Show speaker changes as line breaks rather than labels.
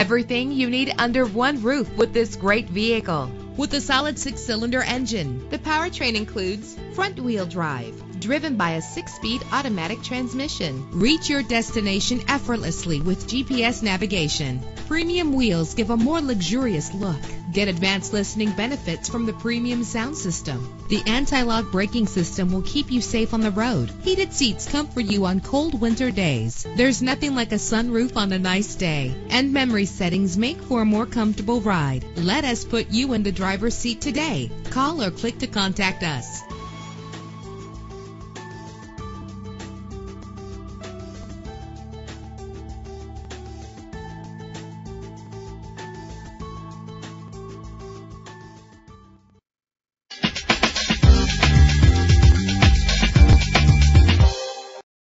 Everything you need under one roof with this great vehicle. With a solid six cylinder engine, the powertrain includes front wheel drive driven by a six speed automatic transmission. Reach your destination effortlessly with GPS navigation. Premium wheels give a more luxurious look. Get advanced listening benefits from the premium sound system. The anti-lock braking system will keep you safe on the road. Heated seats comfort you on cold winter days. There's nothing like a sunroof on a nice day. And memory settings make for a more comfortable ride. Let us put you in the driver's seat today. Call or click to contact us.